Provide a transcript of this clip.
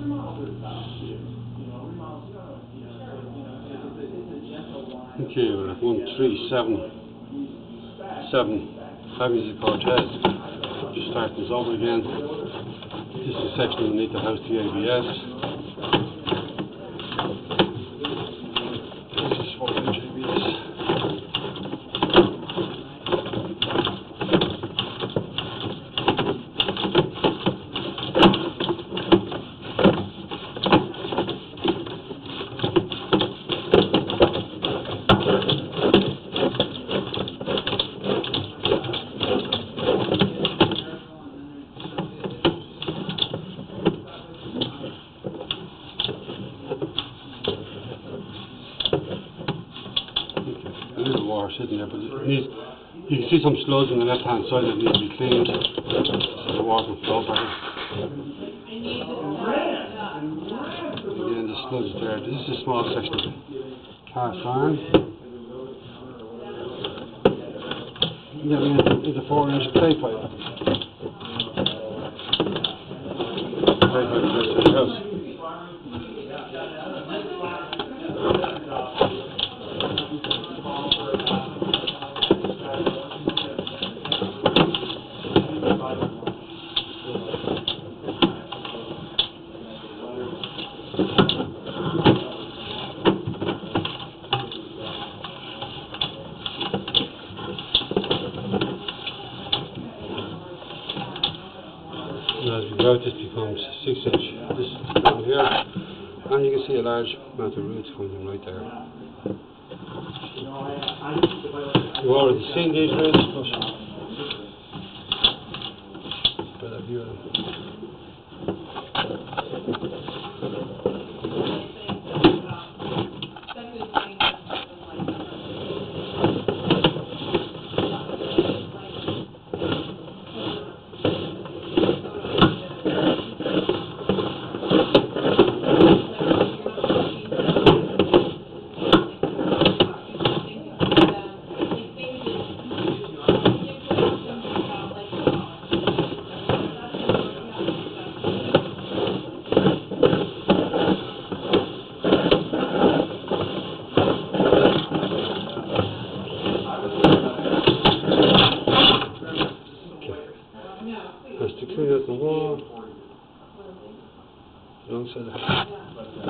Okay, we're at one three seven seven Fabulous Cortez. Just start this over again. This is section underneath the house, the ABS. This is four inch ABS. A little water sitting there, but it needs, you can see some sludge on the left hand side that need to be cleaned so the water can flow better. Again, the sludge there. This is a small section of cast iron. Yeah, we have it's a four inch clay pipe. Clay pipe house. As we go, this becomes six inch. This down here, and you can see a large amount of roots coming right there. You've already seen these roots, but better view of them. Has to clean out the wall. Alongside the